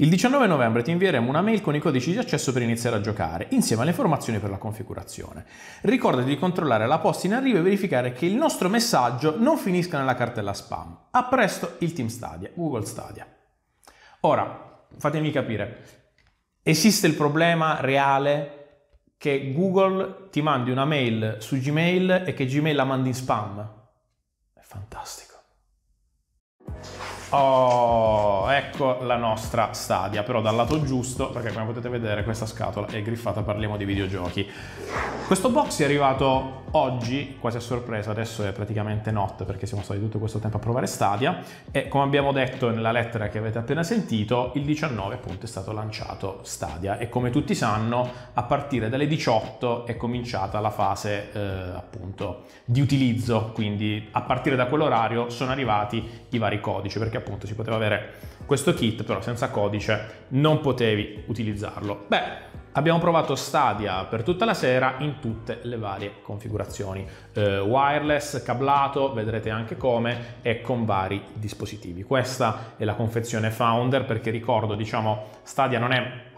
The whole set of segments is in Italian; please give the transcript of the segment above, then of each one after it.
Il 19 novembre ti invieremo una mail con i codici di accesso per iniziare a giocare, insieme alle informazioni per la configurazione. Ricordati di controllare la posta in arrivo e verificare che il nostro messaggio non finisca nella cartella spam. A presto il Team Stadia, Google Stadia. Ora, fatemi capire, esiste il problema reale che Google ti mandi una mail su Gmail e che Gmail la mandi in spam? È fantastico. Oh, ecco la nostra Stadia, però dal lato giusto, perché come potete vedere questa scatola è griffata, parliamo di videogiochi. Questo box è arrivato oggi, quasi a sorpresa, adesso è praticamente notte perché siamo stati tutto questo tempo a provare Stadia e come abbiamo detto nella lettera che avete appena sentito, il 19 appunto è stato lanciato Stadia e come tutti sanno a partire dalle 18 è cominciata la fase eh, appunto di utilizzo, quindi a partire da quell'orario sono arrivati i vari codici perché appunto si poteva avere questo kit, però senza codice non potevi utilizzarlo. Beh, abbiamo provato Stadia per tutta la sera in tutte le varie configurazioni, eh, wireless, cablato, vedrete anche come, e con vari dispositivi. Questa è la confezione Founder perché ricordo, diciamo, Stadia non è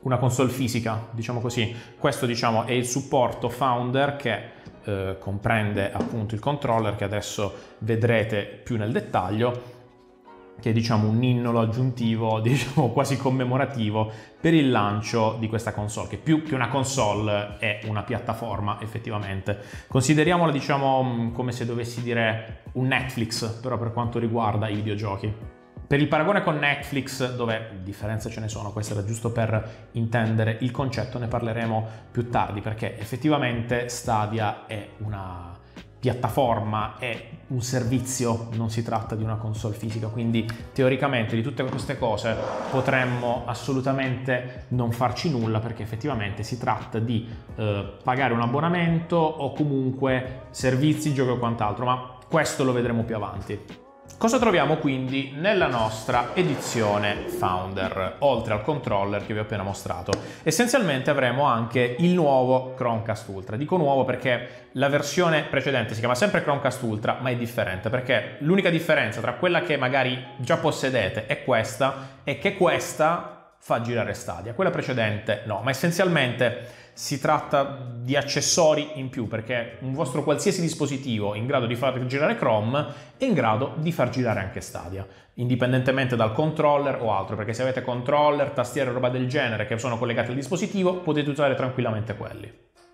una console fisica, diciamo così. Questo diciamo è il supporto Founder che eh, comprende appunto il controller che adesso vedrete più nel dettaglio che è diciamo un ninnolo aggiuntivo, diciamo quasi commemorativo per il lancio di questa console, che più che una console è una piattaforma effettivamente. Consideriamola diciamo mm, come se dovessi dire un Netflix, però per quanto riguarda i videogiochi. Per il paragone con Netflix, dove differenze ce ne sono, questo era giusto per intendere il concetto, ne parleremo più tardi, perché effettivamente Stadia è una piattaforma è un servizio, non si tratta di una console fisica, quindi teoricamente di tutte queste cose potremmo assolutamente non farci nulla perché effettivamente si tratta di eh, pagare un abbonamento o comunque servizi, giochi o quant'altro, ma questo lo vedremo più avanti. Cosa troviamo quindi nella nostra edizione Founder, oltre al controller che vi ho appena mostrato? Essenzialmente avremo anche il nuovo Chromecast Ultra. Dico nuovo perché la versione precedente si chiama sempre Chromecast Ultra, ma è differente, perché l'unica differenza tra quella che magari già possedete e questa è che questa fa girare Stadia, quella precedente no, ma essenzialmente si tratta di accessori in più perché un vostro qualsiasi dispositivo in grado di far girare Chrome è in grado di far girare anche Stadia, indipendentemente dal controller o altro, perché se avete controller, tastiere e roba del genere che sono collegati al dispositivo potete usare tranquillamente quelli.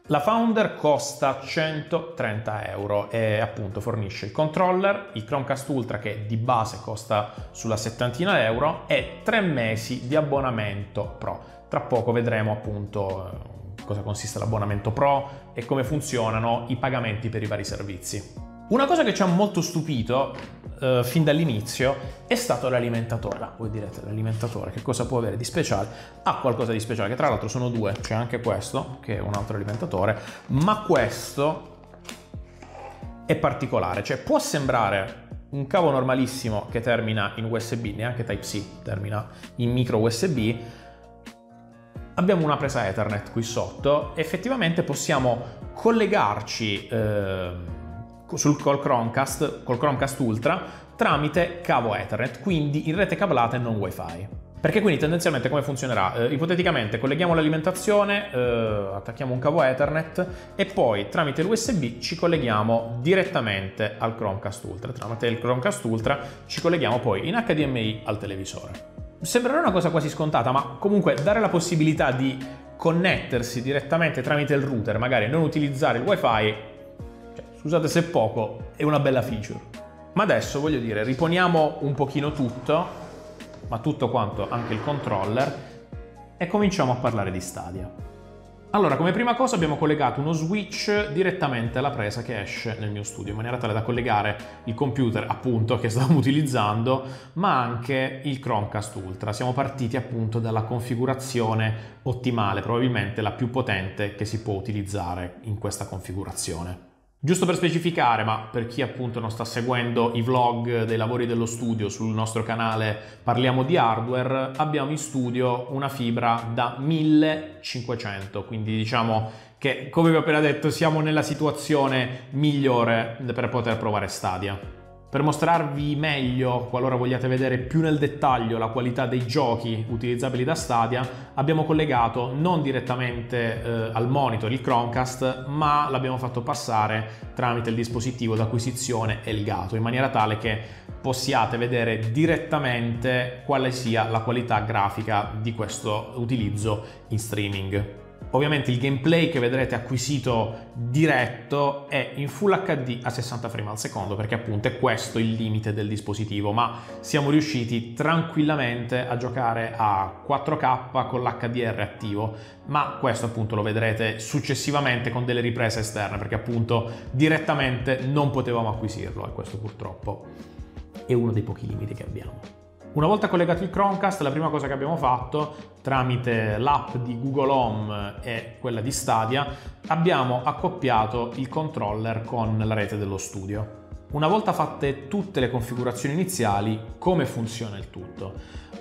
La Founder costa 130 euro e appunto fornisce il controller, il Chromecast Ultra che di base costa sulla settantina euro e tre mesi di abbonamento Pro. Tra poco vedremo appunto cosa consiste l'abbonamento Pro e come funzionano i pagamenti per i vari servizi. Una cosa che ci ha molto stupito eh, fin dall'inizio è stato l'alimentatore. Voi direte l'alimentatore che cosa può avere di speciale? Ha qualcosa di speciale, che tra l'altro sono due, c'è anche questo che è un altro alimentatore, ma questo è particolare, cioè può sembrare un cavo normalissimo che termina in USB, neanche Type-C, termina in micro USB, abbiamo una presa Ethernet qui sotto, effettivamente possiamo collegarci eh, sul, col, Chromecast, col Chromecast Ultra tramite cavo Ethernet, quindi in rete cablata e non wifi. Perché quindi tendenzialmente come funzionerà? Eh, ipoteticamente colleghiamo l'alimentazione, eh, attacchiamo un cavo Ethernet e poi tramite l'USB ci colleghiamo direttamente al Chromecast Ultra. Tramite il Chromecast Ultra ci colleghiamo poi in HDMI al televisore. Sembrerà una cosa quasi scontata, ma comunque dare la possibilità di connettersi direttamente tramite il router, magari non utilizzare il wifi, cioè, scusate se poco, è una bella feature. Ma adesso voglio dire, riponiamo un pochino tutto, ma tutto quanto anche il controller, e cominciamo a parlare di Stadia. Allora, come prima cosa abbiamo collegato uno switch direttamente alla presa che esce nel mio studio, in maniera tale da collegare il computer, appunto, che stavamo utilizzando, ma anche il Chromecast Ultra. Siamo partiti appunto dalla configurazione ottimale, probabilmente la più potente che si può utilizzare in questa configurazione. Giusto per specificare, ma per chi appunto non sta seguendo i vlog dei lavori dello studio sul nostro canale Parliamo di hardware, abbiamo in studio una fibra da 1500, quindi diciamo che come vi ho appena detto siamo nella situazione migliore per poter provare Stadia. Per mostrarvi meglio, qualora vogliate vedere più nel dettaglio la qualità dei giochi utilizzabili da Stadia, abbiamo collegato non direttamente eh, al monitor il Chromecast, ma l'abbiamo fatto passare tramite il dispositivo d'acquisizione Elgato, in maniera tale che possiate vedere direttamente quale sia la qualità grafica di questo utilizzo in streaming. Ovviamente il gameplay che vedrete acquisito diretto è in Full HD a 60 frame al secondo perché appunto è questo il limite del dispositivo, ma siamo riusciti tranquillamente a giocare a 4K con l'HDR attivo, ma questo appunto lo vedrete successivamente con delle riprese esterne perché appunto direttamente non potevamo acquisirlo e questo purtroppo è uno dei pochi limiti che abbiamo. Una volta collegato il Chromecast, la prima cosa che abbiamo fatto tramite l'app di Google Home e quella di Stadia, abbiamo accoppiato il controller con la rete dello studio. Una volta fatte tutte le configurazioni iniziali, come funziona il tutto?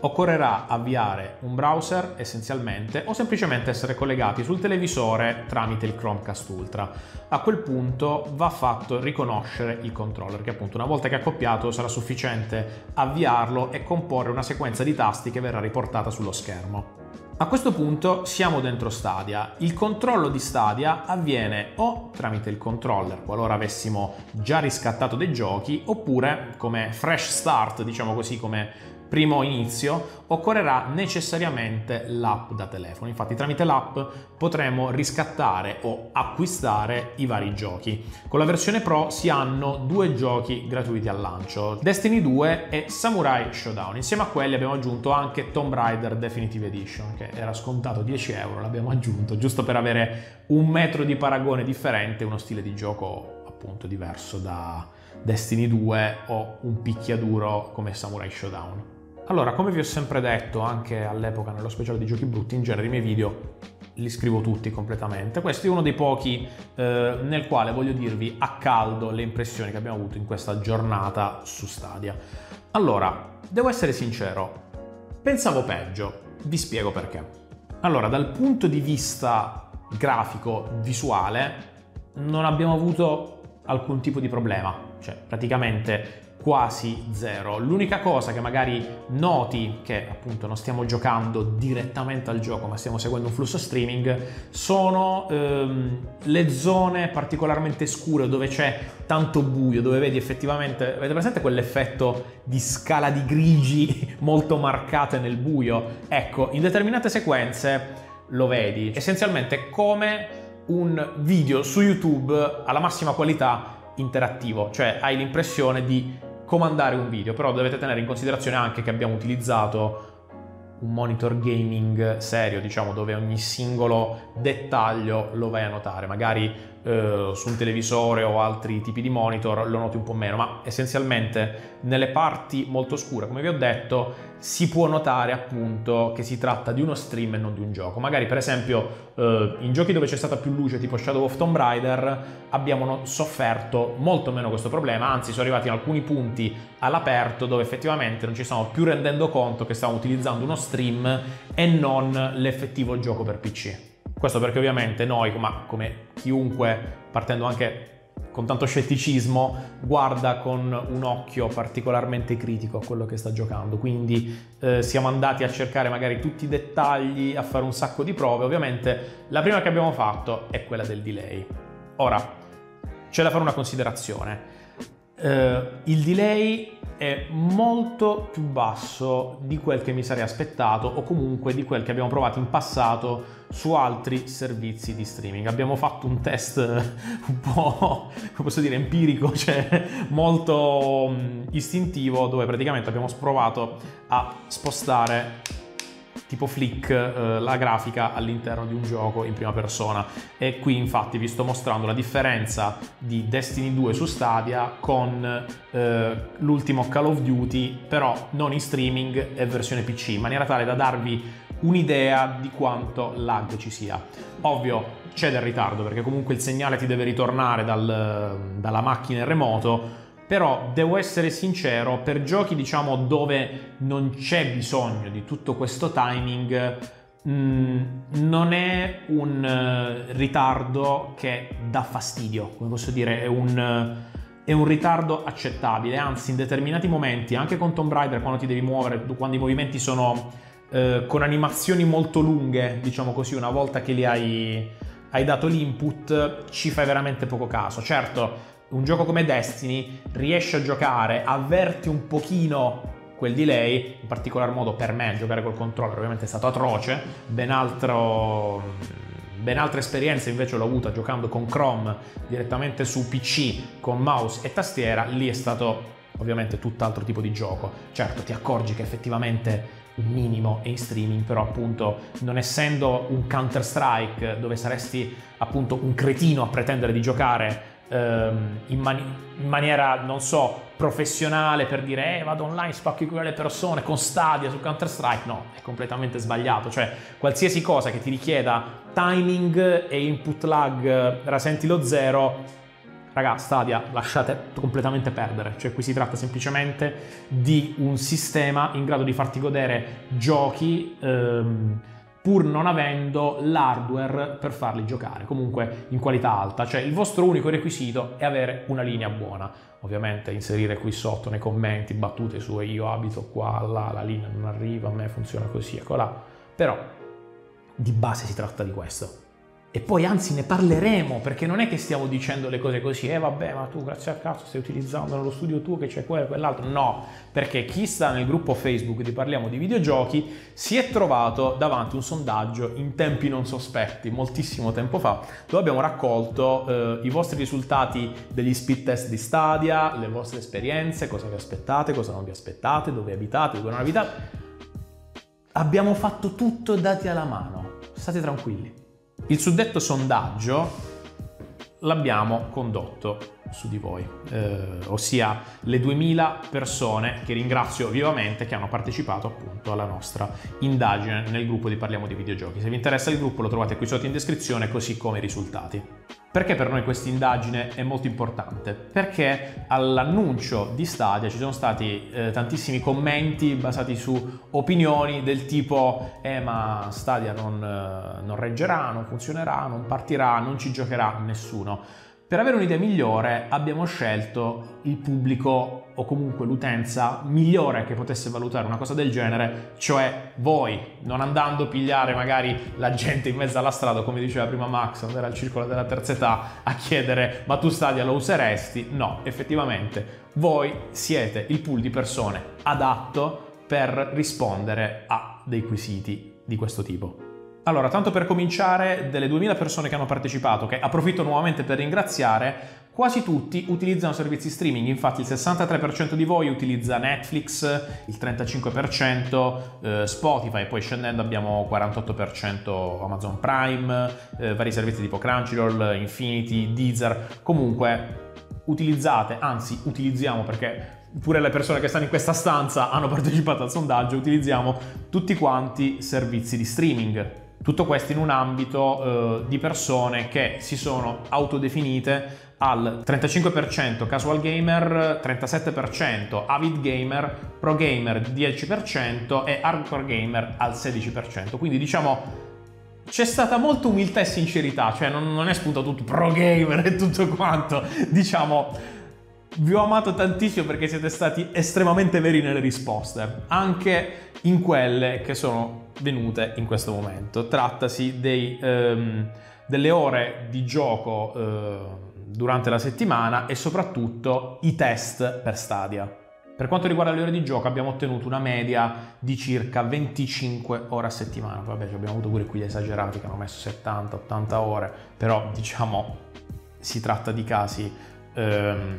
Occorrerà avviare un browser essenzialmente o semplicemente essere collegati sul televisore tramite il Chromecast Ultra. A quel punto va fatto riconoscere il controller che appunto una volta che è accoppiato sarà sufficiente avviarlo e comporre una sequenza di tasti che verrà riportata sullo schermo. A questo punto siamo dentro Stadia. Il controllo di Stadia avviene o tramite il controller, qualora avessimo già riscattato dei giochi, oppure come fresh start, diciamo così, come primo inizio, occorrerà necessariamente l'app da telefono. Infatti tramite l'app potremo riscattare o acquistare i vari giochi. Con la versione Pro si hanno due giochi gratuiti al lancio, Destiny 2 e Samurai Showdown. Insieme a quelli abbiamo aggiunto anche Tomb Raider Definitive Edition, che era scontato 10 euro, l'abbiamo aggiunto giusto per avere un metro di paragone differente, uno stile di gioco appunto diverso da Destiny 2 o un picchiaduro come Samurai Showdown. Allora, come vi ho sempre detto anche all'epoca nello speciale di giochi brutti, in genere i miei video li scrivo tutti completamente. Questo è uno dei pochi eh, nel quale voglio dirvi a caldo le impressioni che abbiamo avuto in questa giornata su Stadia. Allora, devo essere sincero, pensavo peggio, vi spiego perché. Allora, dal punto di vista grafico, visuale, non abbiamo avuto alcun tipo di problema, cioè praticamente quasi zero. L'unica cosa che magari noti che appunto non stiamo giocando direttamente al gioco ma stiamo seguendo un flusso streaming sono ehm, le zone particolarmente scure dove c'è tanto buio, dove vedi effettivamente, avete presente quell'effetto di scala di grigi molto marcate nel buio? Ecco, in determinate sequenze lo vedi, essenzialmente come un video su YouTube alla massima qualità interattivo, cioè hai l'impressione di comandare un video, però dovete tenere in considerazione anche che abbiamo utilizzato un monitor gaming serio, diciamo, dove ogni singolo dettaglio lo vai a notare. Magari eh, su un televisore o altri tipi di monitor lo noti un po' meno, ma essenzialmente nelle parti molto scure, come vi ho detto, si può notare appunto che si tratta di uno stream e non di un gioco. Magari per esempio eh, in giochi dove c'è stata più luce tipo Shadow of Tomb Raider abbiamo sofferto molto meno questo problema, anzi sono arrivati in alcuni punti all'aperto dove effettivamente non ci stiamo più rendendo conto che stiamo utilizzando uno stream e non l'effettivo gioco per PC. Questo perché ovviamente noi, ma come chiunque, partendo anche con tanto scetticismo, guarda con un occhio particolarmente critico a quello che sta giocando. Quindi eh, siamo andati a cercare magari tutti i dettagli, a fare un sacco di prove. Ovviamente la prima che abbiamo fatto è quella del delay. Ora, c'è da fare una considerazione. Uh, il delay è molto più basso di quel che mi sarei aspettato o comunque di quel che abbiamo provato in passato su altri servizi di streaming. Abbiamo fatto un test un po', come posso dire, empirico, cioè molto mm, istintivo, dove praticamente abbiamo provato a spostare tipo flick eh, la grafica all'interno di un gioco in prima persona e qui infatti vi sto mostrando la differenza di Destiny 2 su Stadia con eh, l'ultimo Call of Duty però non in streaming e versione PC in maniera tale da darvi un'idea di quanto lag ci sia. Ovvio c'è del ritardo perché comunque il segnale ti deve ritornare dal, dalla macchina in remoto però devo essere sincero, per giochi diciamo dove non c'è bisogno di tutto questo timing, mh, mm, non è un uh, ritardo che dà fastidio, come posso dire, è un, è un ritardo accettabile, anzi in determinati momenti, anche con Tomb Raider quando ti devi muovere, quando i movimenti sono eh, con animazioni molto lunghe, diciamo così, una volta che li hai, hai dato l'input, ci fai veramente poco caso. Certo, un gioco come Destiny riesce a giocare, avverti un pochino quel delay, in particolar modo per me giocare col controller ovviamente è stato atroce, ben altro Ben altre esperienze invece l'ho avuta giocando con Chrome direttamente su PC con mouse e tastiera, lì è stato ovviamente tutt'altro tipo di gioco. Certo, ti accorgi che effettivamente un minimo è in streaming, però appunto non essendo un Counter Strike dove saresti appunto un cretino a pretendere di giocare ehm, in, mani- in, maniera, non so, professionale per dire eh, vado online, spacchi quelle persone con Stadia su Counter Strike, no, è completamente sbagliato, cioè qualsiasi cosa che ti richieda timing e input lag rasenti lo zero Raga, Stadia, lasciate completamente perdere. Cioè, qui si tratta semplicemente di un sistema in grado di farti godere giochi ehm, pur non avendo l'hardware per farli giocare, comunque in qualità alta. Cioè, il vostro unico requisito è avere una linea buona. Ovviamente inserire qui sotto nei commenti battute su io abito qua, là, la linea non arriva, a me funziona così, ecco là. Però di base si tratta di questo. E poi anzi ne parleremo, perché non è che stiamo dicendo le cose così, eh vabbè, ma tu grazie al cazzo stai utilizzando nello studio tuo che c'è quello e quell'altro. No, perché chi sta nel gruppo Facebook di Parliamo di videogiochi si è trovato davanti un sondaggio in tempi non sospetti, moltissimo tempo fa, dove abbiamo raccolto eh, i vostri risultati degli speed test di Stadia, le vostre esperienze, cosa vi aspettate, cosa non vi aspettate, dove abitate, dove non abitate. Abbiamo fatto tutto dati alla mano, state tranquilli. Il suddetto sondaggio l'abbiamo condotto su di voi, eh, ossia le 2000 persone che ringrazio vivamente che hanno partecipato appunto alla nostra indagine nel gruppo di Parliamo di Videogiochi. Se vi interessa il gruppo lo trovate qui sotto in descrizione, così come i risultati. Perché per noi questa indagine è molto importante? Perché all'annuncio di Stadia ci sono stati eh, tantissimi commenti basati su opinioni del tipo eh ma Stadia non, eh, non reggerà, non funzionerà, non partirà, non ci giocherà nessuno. Per avere un'idea migliore abbiamo scelto il pubblico o comunque l'utenza migliore che potesse valutare una cosa del genere, cioè voi, non andando a pigliare magari la gente in mezzo alla strada, come diceva prima Max, era al circolo della terza età, a chiedere ma tu Stadia lo useresti? No, effettivamente voi siete il pool di persone adatto per rispondere a dei quesiti di questo tipo. Allora, tanto per cominciare, delle 2000 persone che hanno partecipato, che approfitto nuovamente per ringraziare, quasi tutti utilizzano servizi streaming, infatti il 63% di voi utilizza Netflix, il 35% eh, Spotify, poi scendendo abbiamo 48% Amazon Prime, eh, vari servizi tipo Crunchyroll, Infinity, Deezer, comunque utilizzate, anzi utilizziamo perché pure le persone che stanno in questa stanza hanno partecipato al sondaggio, utilizziamo tutti quanti servizi di streaming. Tutto questo in un ambito eh, di persone che si sono autodefinite al 35% casual gamer, 37% avid gamer, pro gamer 10% e hardcore gamer al 16%. Quindi diciamo c'è stata molta umiltà e sincerità, cioè non, non è spuntato tutto pro gamer e tutto quanto. Diciamo, vi ho amato tantissimo perché siete stati estremamente veri nelle risposte, anche in quelle che sono venute in questo momento. Trattasi dei, ehm, delle ore di gioco eh, durante la settimana e soprattutto i test per Stadia. Per quanto riguarda le ore di gioco abbiamo ottenuto una media di circa 25 ore a settimana, vabbè abbiamo avuto pure qui gli esagerati che hanno messo 70-80 ore, però diciamo si tratta di casi ehm,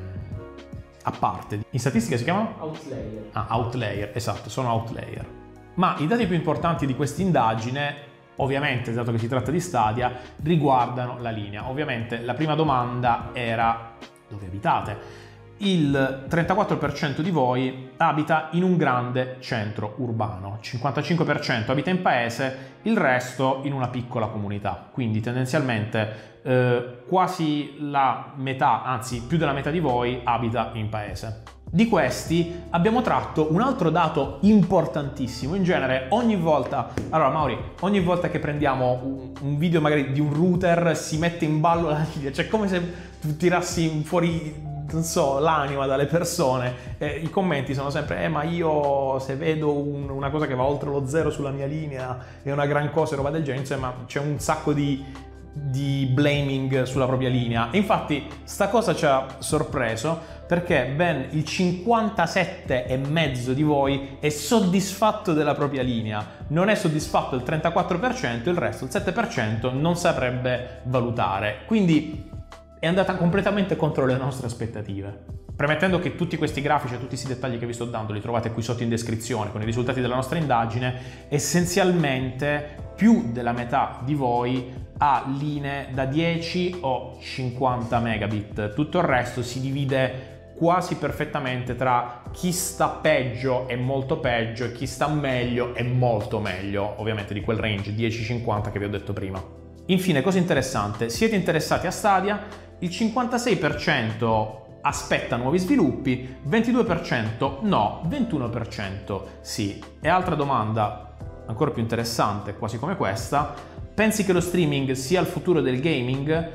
a parte. In statistica si chiamano? Outlayer. Ah, outlayer, esatto, sono outlayer. Ma i dati più importanti di questa indagine, ovviamente, dato che si tratta di Stadia, riguardano la linea. Ovviamente la prima domanda era dove abitate? il 34% di voi abita in un grande centro urbano, 55% abita in paese, il resto in una piccola comunità. Quindi tendenzialmente eh, quasi la metà, anzi più della metà di voi abita in paese. Di questi abbiamo tratto un altro dato importantissimo. In genere, ogni volta, allora Mauri, ogni volta che prendiamo un, un video magari di un router si mette in ballo la linea, cioè come se tu tirassi fuori non so, l'anima dalle persone. Eh, I commenti sono sempre, eh, ma io se vedo un, una cosa che va oltre lo zero sulla mia linea è una gran cosa e roba del genere, insomma, c'è un sacco di, di blaming sulla propria linea. E infatti, sta cosa ci ha sorpreso perché ben il 57,5% di voi è soddisfatto della propria linea, non è soddisfatto il 34%, il resto, il 7%, non saprebbe valutare. Quindi è andata completamente contro le nostre aspettative. Premettendo che tutti questi grafici e tutti questi dettagli che vi sto dando li trovate qui sotto in descrizione con i risultati della nostra indagine, essenzialmente più della metà di voi ha linee da 10 o 50 megabit, tutto il resto si divide quasi perfettamente tra chi sta peggio e molto peggio e chi sta meglio e molto meglio, ovviamente di quel range 10-50 che vi ho detto prima. Infine, cosa interessante, siete interessati a Stadia? Il 56% aspetta nuovi sviluppi, 22% no, 21% sì. E altra domanda ancora più interessante, quasi come questa, pensi che lo streaming sia il futuro del gaming?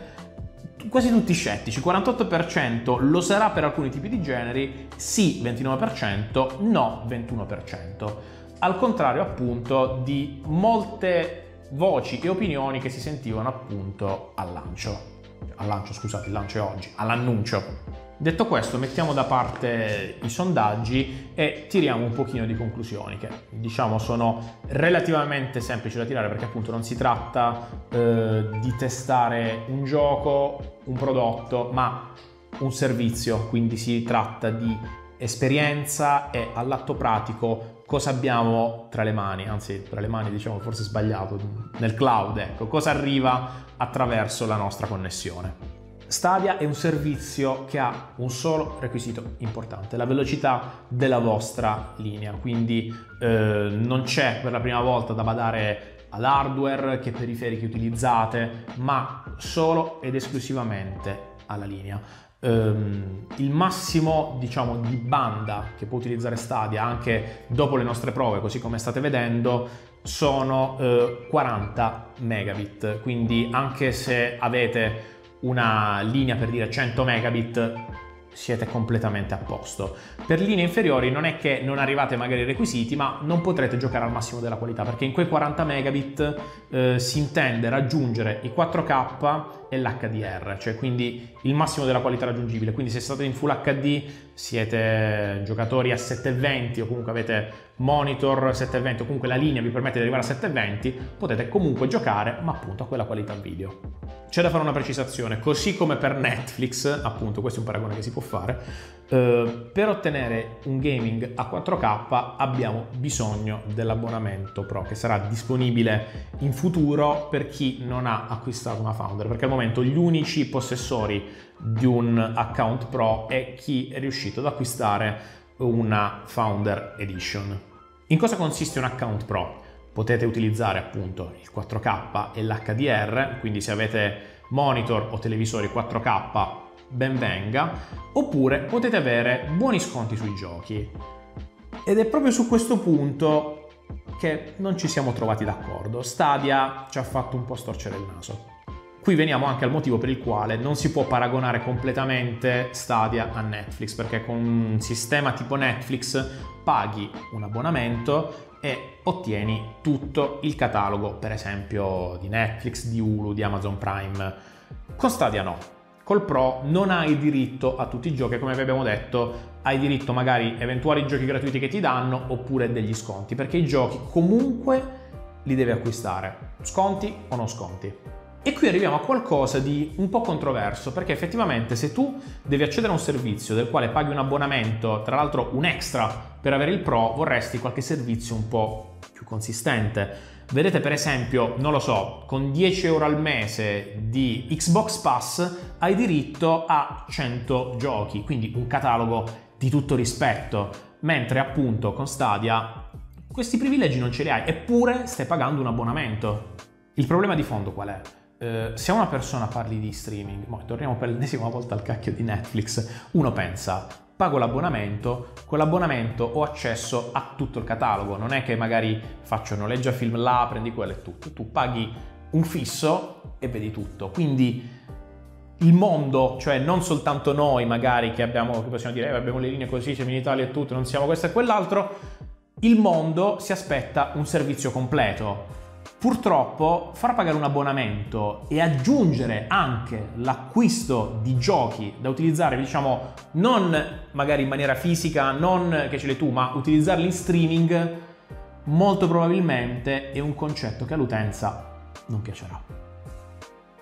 Quasi tutti scettici, 48% lo sarà per alcuni tipi di generi, sì 29%, no 21%. Al contrario appunto di molte voci e opinioni che si sentivano appunto al lancio. Al lancio, scusate, il lancio è oggi, all'annuncio. Detto questo, mettiamo da parte i sondaggi e tiriamo un pochino di conclusioni che diciamo sono relativamente semplici da tirare perché appunto non si tratta eh, di testare un gioco, un prodotto, ma un servizio, quindi si tratta di esperienza e all'atto pratico cosa abbiamo tra le mani, anzi tra le mani diciamo forse sbagliato, nel cloud, ecco, cosa arriva attraverso la nostra connessione. Stadia è un servizio che ha un solo requisito importante, la velocità della vostra linea, quindi eh, non c'è per la prima volta da badare all'hardware, che periferici utilizzate, ma solo ed esclusivamente alla linea. Um, il massimo diciamo di banda che può utilizzare Stadia anche dopo le nostre prove così come state vedendo sono uh, 40 megabit quindi anche se avete una linea per dire 100 megabit siete completamente a posto. Per linee inferiori non è che non arrivate magari ai requisiti, ma non potrete giocare al massimo della qualità, perché in quei 40 megabit eh, si intende raggiungere i 4K e l'HDR, cioè quindi il massimo della qualità raggiungibile. Quindi se state in Full HD siete giocatori a 720 o comunque avete monitor 720 o comunque la linea vi permette di arrivare a 720, potete comunque giocare, ma appunto a quella qualità video. C'è da fare una precisazione, così come per Netflix, appunto questo è un paragone che si può fare, eh, per ottenere un gaming a 4K abbiamo bisogno dell'abbonamento Pro che sarà disponibile in futuro per chi non ha acquistato una Founder, perché al momento gli unici possessori di un account Pro è chi è riuscito ad acquistare una Founder Edition. In cosa consiste un account Pro? Potete utilizzare appunto il 4K e l'HDR, quindi se avete monitor o televisori 4K ben venga, oppure potete avere buoni sconti sui giochi. Ed è proprio su questo punto che non ci siamo trovati d'accordo. Stadia ci ha fatto un po' storcere il naso. Qui veniamo anche al motivo per il quale non si può paragonare completamente Stadia a Netflix, perché con un sistema tipo Netflix paghi un abbonamento e ottieni tutto il catalogo, per esempio di Netflix, di Hulu, di Amazon Prime. Con Stadia no. Col Pro non hai diritto a tutti i giochi, come vi abbiamo detto, hai diritto magari a eventuali giochi gratuiti che ti danno oppure degli sconti, perché i giochi comunque li devi acquistare, sconti o non sconti. E qui arriviamo a qualcosa di un po' controverso, perché effettivamente se tu devi accedere a un servizio del quale paghi un abbonamento, tra l'altro un extra per avere il Pro, vorresti qualche servizio un po' più consistente. Vedete per esempio, non lo so, con 10 euro al mese di Xbox Pass hai diritto a 100 giochi, quindi un catalogo di tutto rispetto, mentre appunto con Stadia questi privilegi non ce li hai, eppure stai pagando un abbonamento. Il problema di fondo qual è? Eh, se una persona parli di streaming, mo, torniamo per l'ennesima volta al cacchio di Netflix, uno pensa, pago l'abbonamento, con l'abbonamento ho accesso a tutto il catalogo, non è che magari faccio noleggia film là, prendi quello e tutto, tu paghi un fisso e vedi tutto, quindi il mondo, cioè non soltanto noi magari che abbiamo, che possiamo dire, eh, abbiamo le linee così, siamo in Italia e tutto, non siamo questo e quell'altro, il mondo si aspetta un servizio completo. Purtroppo far pagare un abbonamento e aggiungere anche l'acquisto di giochi da utilizzare, diciamo, non magari in maniera fisica, non che ce l'hai tu, ma utilizzarli in streaming, molto probabilmente è un concetto che all'utenza non piacerà.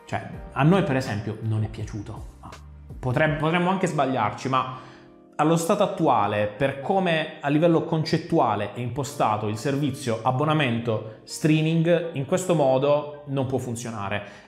Cioè, a noi per esempio non è piaciuto. Potremmo, anche sbagliarci, ma allo stato attuale, per come a livello concettuale è impostato il servizio abbonamento streaming, in questo modo non può funzionare.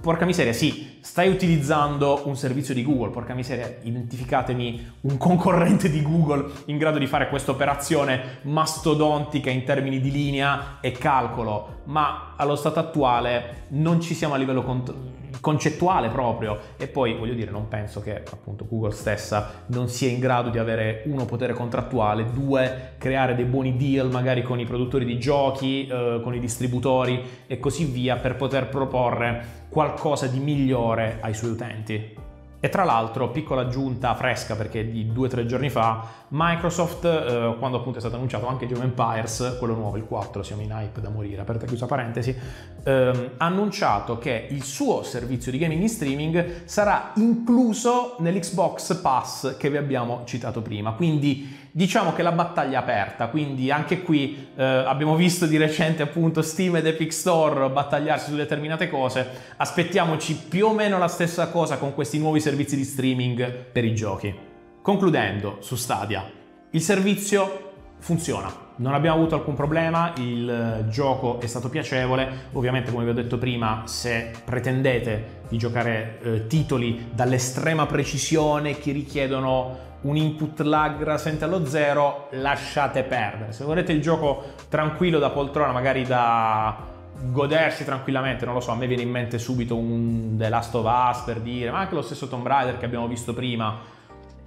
Porca miseria, sì, stai utilizzando un servizio di Google, porca miseria, identificatemi un concorrente di Google in grado di fare questa operazione mastodontica in termini di linea e calcolo, ma allo stato attuale non ci siamo a livello cont- concettuale proprio e poi voglio dire non penso che appunto Google stessa non sia in grado di avere uno potere contrattuale, due creare dei buoni deal magari con i produttori di giochi, eh, con i distributori e così via per poter proporre qualcosa di migliore ai suoi utenti. E tra l'altro, piccola aggiunta fresca perché di due o tre giorni fa, Microsoft, eh, quando appunto è stato annunciato anche Geo Empires, quello nuovo, il 4, siamo in hype da morire, aperta e chiusa parentesi, ehm, ha annunciato che il suo servizio di gaming in streaming sarà incluso nell'Xbox Pass che vi abbiamo citato prima. Quindi diciamo che la battaglia è aperta, quindi anche qui eh, abbiamo visto di recente appunto Steam ed Epic Store battagliarsi su determinate cose, aspettiamoci più o meno la stessa cosa con questi nuovi servizi di streaming per i giochi. Concludendo su Stadia, il servizio funziona, non abbiamo avuto alcun problema, il gioco è stato piacevole, ovviamente come vi ho detto prima se pretendete di giocare eh, titoli dall'estrema precisione che richiedono un input lag rasente allo zero, lasciate perdere. Se volete il gioco tranquillo da poltrona, magari da godersi tranquillamente, non lo so, a me viene in mente subito un The Last of Us per dire, ma anche lo stesso Tomb Raider che abbiamo visto prima,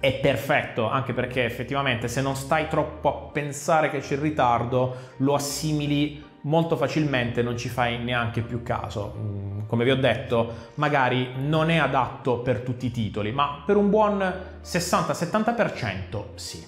è perfetto, anche perché effettivamente se non stai troppo a pensare che c'è il ritardo, lo assimili molto facilmente non ci fai neanche più caso. Mm, come vi ho detto, magari non è adatto per tutti i titoli, ma per un buon 60-70% sì.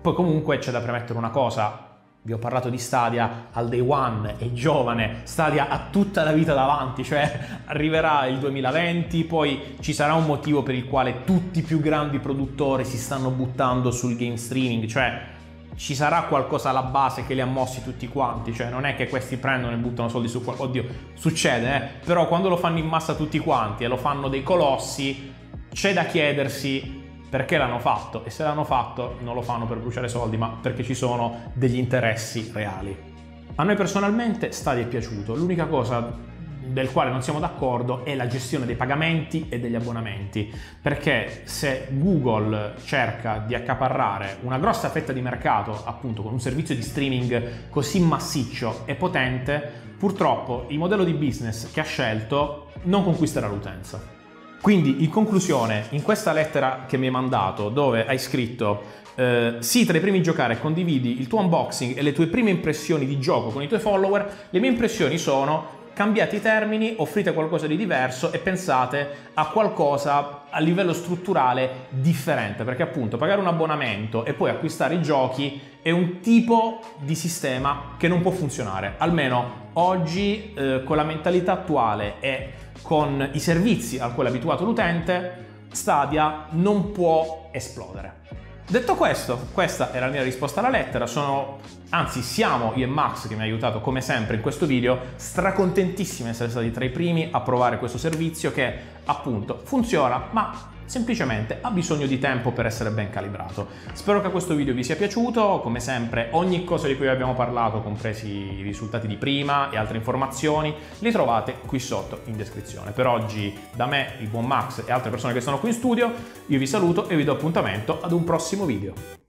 Poi comunque c'è da premettere una cosa, vi ho parlato di Stadia al day one, è giovane, Stadia ha tutta la vita davanti, cioè arriverà il 2020, poi ci sarà un motivo per il quale tutti i più grandi produttori si stanno buttando sul game streaming, cioè ci sarà qualcosa alla base che li ha mossi tutti quanti, cioè non è che questi prendono e buttano soldi su qualcosa, oddio, succede, eh? però quando lo fanno in massa tutti quanti e lo fanno dei colossi, c'è da chiedersi perché l'hanno fatto e se l'hanno fatto non lo fanno per bruciare soldi, ma perché ci sono degli interessi reali. A noi personalmente Stadia è piaciuto, l'unica cosa del quale non siamo d'accordo è la gestione dei pagamenti e degli abbonamenti, perché se Google cerca di accaparrare una grossa fetta di mercato, appunto con un servizio di streaming così massiccio e potente, purtroppo il modello di business che ha scelto non conquisterà l'utenza. Quindi, in conclusione, in questa lettera che mi hai mandato, dove hai scritto eh, sì, tra i primi giocare, condividi il tuo unboxing e le tue prime impressioni di gioco con i tuoi follower, le mie impressioni sono cambiate i termini, offrite qualcosa di diverso e pensate a qualcosa a livello strutturale differente, perché appunto pagare un abbonamento e poi acquistare i giochi è un tipo di sistema che non può funzionare, almeno oggi eh, con la mentalità attuale e con i servizi al quale è abituato l'utente, Stadia non può esplodere. Detto questo, questa era la mia risposta alla lettera, sono, anzi siamo io e Max che mi ha aiutato come sempre in questo video, stracontentissimi di essere stati tra i primi a provare questo servizio che appunto funziona, ma semplicemente ha bisogno di tempo per essere ben calibrato. Spero che questo video vi sia piaciuto, come sempre ogni cosa di cui abbiamo parlato, compresi i risultati di prima e altre informazioni, li trovate qui sotto in descrizione. Per oggi da me, il buon Max e altre persone che sono qui in studio, io vi saluto e vi do appuntamento ad un prossimo video.